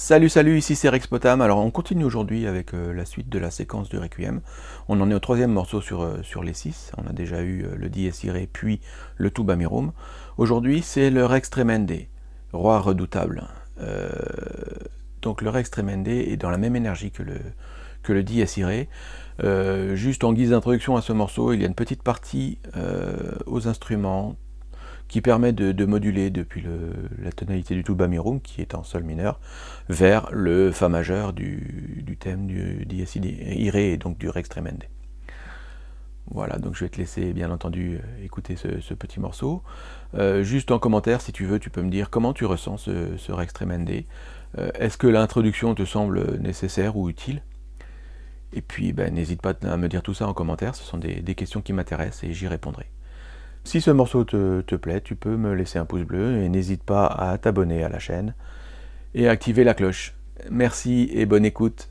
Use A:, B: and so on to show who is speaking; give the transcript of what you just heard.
A: Salut salut, ici c'est Rex Potam. Alors on continue aujourd'hui avec euh, la suite de la séquence du Requiem. On en est au troisième morceau sur, euh, les six. On a déjà eu euh, le Dies Irae puis le Tuba Mirum. Aujourd'hui c'est le Rex Tremende, roi redoutable. donc le Rex Tremende est dans la même énergie que le, que le Dies Irae. juste en guise d'introduction à ce morceau, il y a une petite partie aux instruments qui permet de, moduler depuis la tonalité du tuba mirum, qui est en sol mineur, vers le fa majeur du, thème du Dies Irae et donc du Rex Tremende. Voilà, donc je vais te laisser bien entendu euh, écouter ce, petit morceau. Euh, juste en commentaire, si tu veux, tu peux me dire comment tu ressens ce, Rex Tremende. Euh, est-ce que l'introduction te semble nécessaire ou utile? Et puis, ben, n'hésite pas à me dire tout ça en commentaire, ce sont des questions qui m'intéressent et j'y répondrai. Si ce morceau te, plaît, tu peux me laisser un pouce bleu et n'hésite pas à t'abonner à la chaîne et activer la cloche. Merci et bonne écoute.